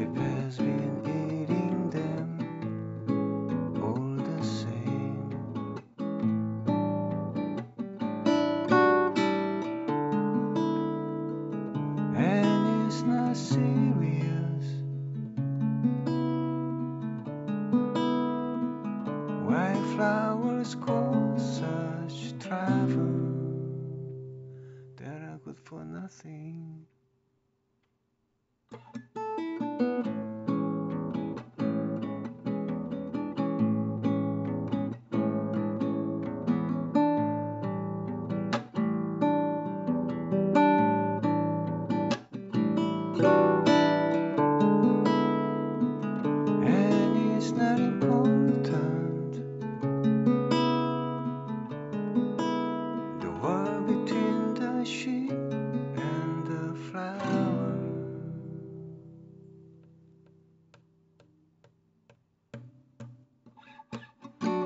Sheep has been eating them all the same. And it's not serious. Why flowers cause such travel that are good for nothing.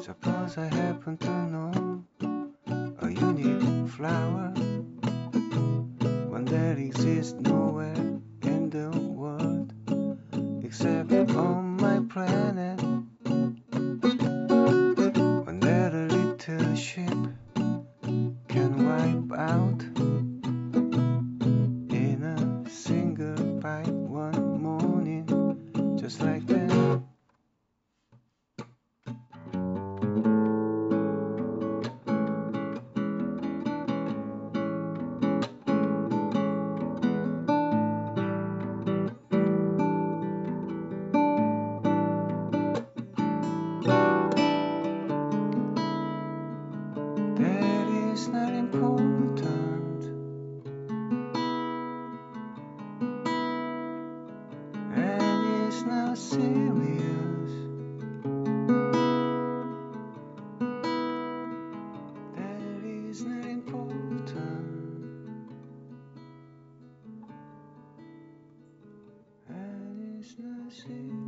Suppose I happen to know a unique flower, one that exists nowhere in the world except on my planet. One that a little ship can wipe out is not important. And it's not serious. That is not important. And it's not serious.